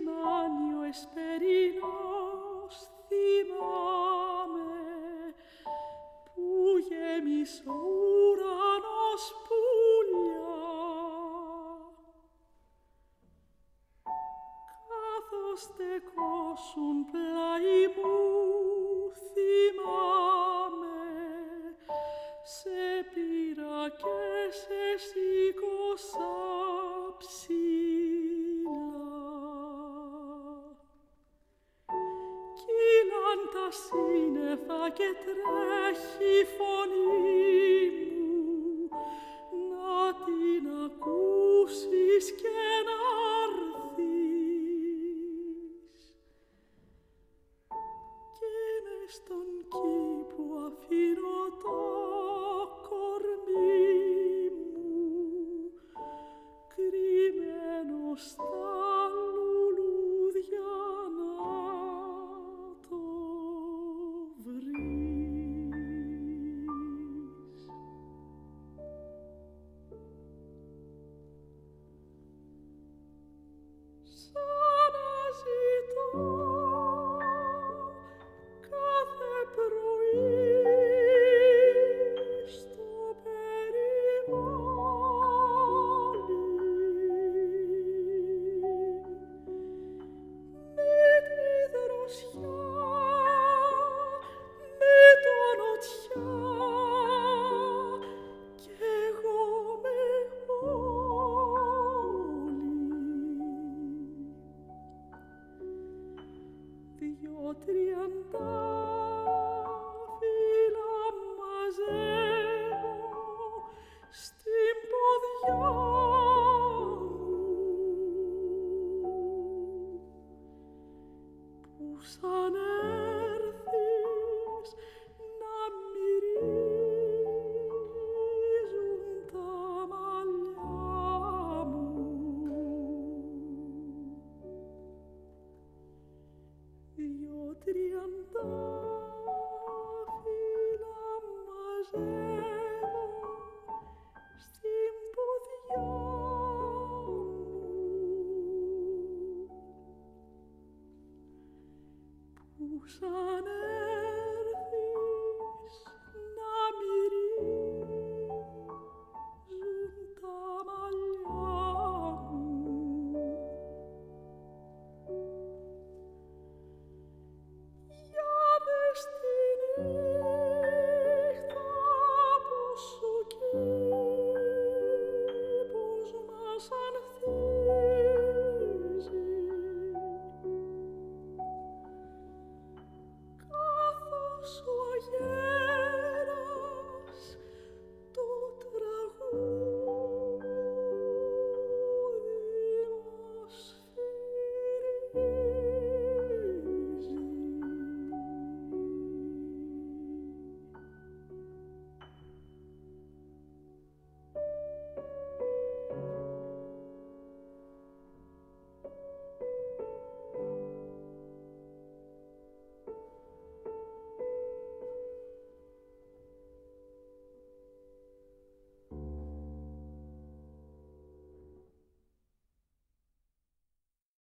manio esperinos timame puie misura nos puglia. cathos te cosum plaibus τα σύννεφα και τρέχει η φωνή μου να την ακούσεις και να έρθεις. Και μες στο triandare Shana.